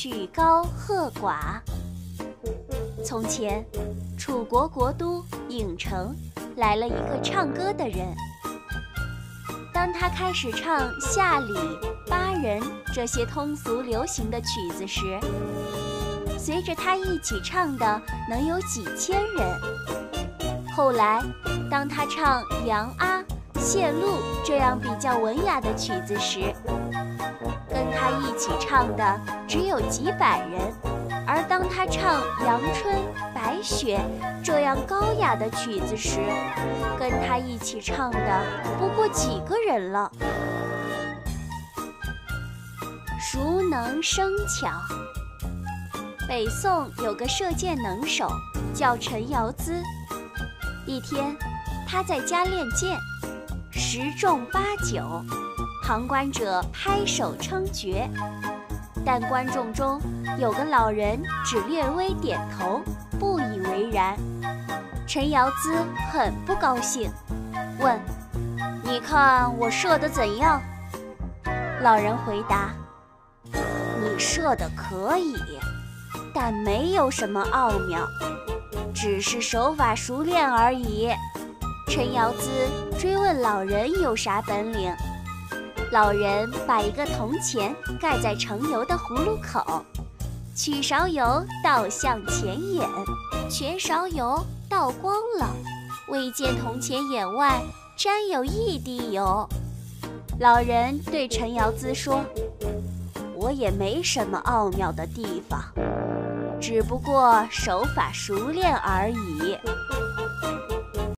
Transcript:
曲高和寡。从前，楚国国都郢城来了一个唱歌的人。当他开始唱下里、巴人这些通俗流行的曲子时，随着他一起唱的能有几千人。后来，当他唱杨阿、谢露这样比较文雅的曲子时，跟他一起唱的只有几百人。而当他唱《阳春白雪》这样高雅的曲子时，跟他一起唱的不过几个人了。熟能生巧。北宋有个射箭能手叫陈尧咨，一天他在家练箭，十中八九，旁观者拍手称绝。但观众中有个老人只略微点头，不以为然。陈尧咨很不高兴，问：“你看我射得怎样？”老人回答：“你射得可以，但没有什么奥妙，只是手法熟练而已。”陈尧咨追问老人有啥本领。老人把一个铜钱盖在盛油的葫芦口，取勺油倒向前眼，全勺油倒光了，未见铜钱眼外沾有一滴油。老人对陈尧咨说：“我也没什么奥妙的地方，只不过手法熟练而已。”